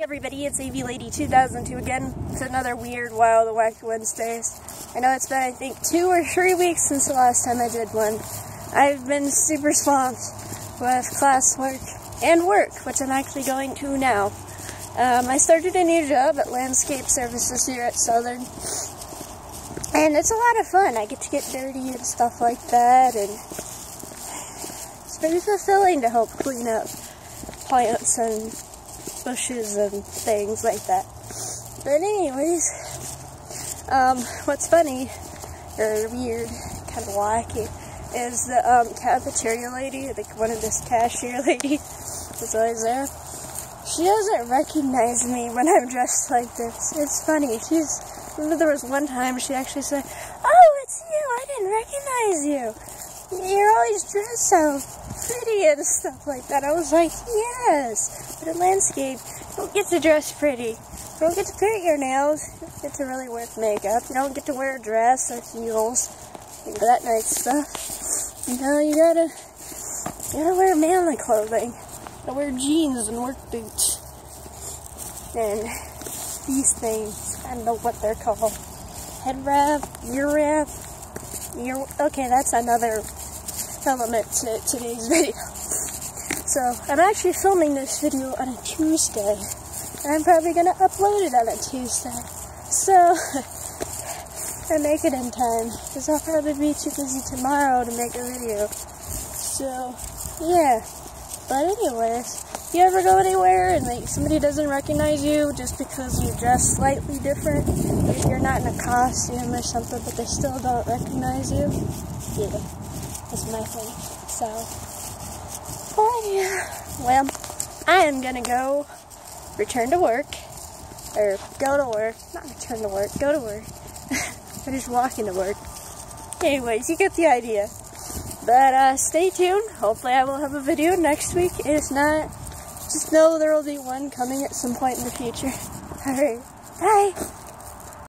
everybody, it's AV Lady 2002 again. It's another weird, wild, wacky Wednesdays. I know it's been, I think, two or three weeks since the last time I did one. I've been super swamped with classwork and work, which I'm actually going to now. Um, I started a new job at Landscape Services here at Southern. And it's a lot of fun. I get to get dirty and stuff like that, and it's very fulfilling to help clean up plants and bushes and things like that. But anyways, um, what's funny, or weird, kind of wacky, is the um, cafeteria lady, like one of this cashier lady that's always there. She doesn't recognize me when I'm dressed like this. It's funny. She's, there was one time she actually said, Oh, it's you. I didn't recognize you. You're always dressed so pretty and stuff like that. I was like, yes. But in landscape, you don't get to dress pretty. You don't get to paint your nails. You don't get to really wear makeup. You don't get to wear a dress or heels. That nice stuff. You know, you gotta, you gotta wear manly clothing. You gotta wear jeans and work boots. And these things, I don't know what they're called. Head wrap, ear wrap, ear, okay, that's another element to today's video. So, I'm actually filming this video on a Tuesday, and I'm probably going to upload it on a Tuesday. So, I make it in time, because I'll probably be too busy tomorrow to make a video. So, yeah. But anyways, if you ever go anywhere and like somebody doesn't recognize you just because you dress slightly different? If you're not in a costume or something, but they still don't recognize you? Yeah is my thing. So, oh. Well, I am gonna go return to work, or go to work, not return to work, go to work. I'm just walking to work. Anyways, you get the idea. But uh, stay tuned. Hopefully I will have a video next week. If not, just know there will be one coming at some point in the future. Alright, bye!